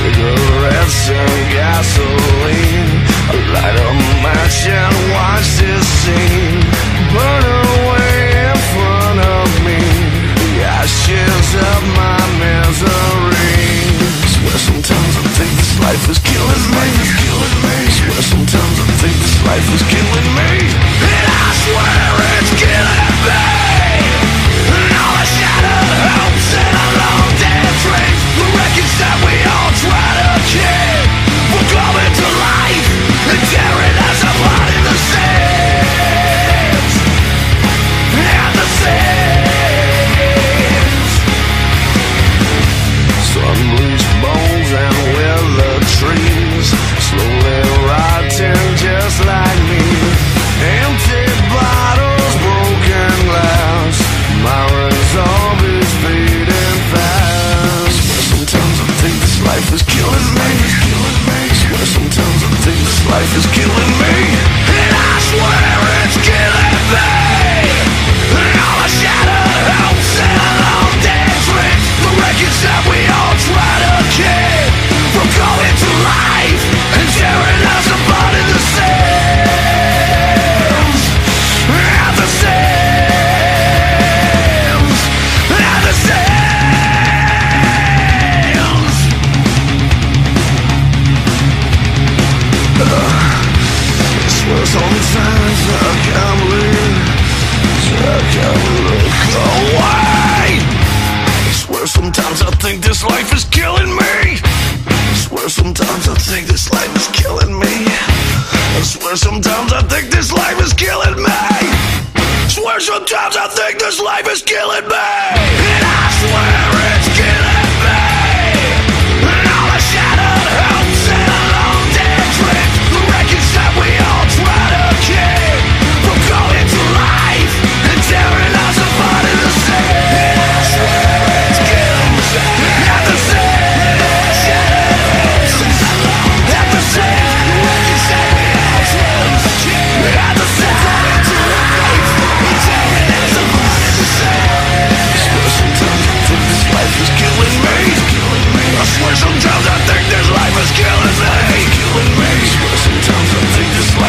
Cigarettes and gasoline. I light a match and watch this scene. Burn away in front of me. The ashes of my misery Swear sometimes I think this life is killing me. Swear sometimes I think this life is killing me. killing me. I swear sometimes I think this life is killing me. I swear sometimes I think this life is killing me. I swear sometimes I think this life is killing me.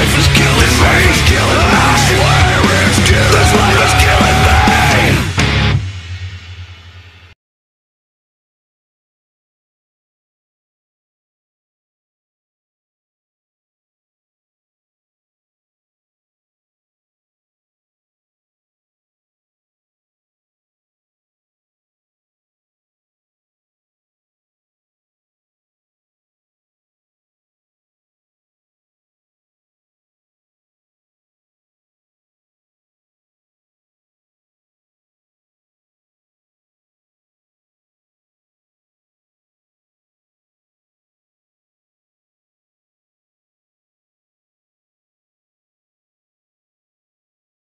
life is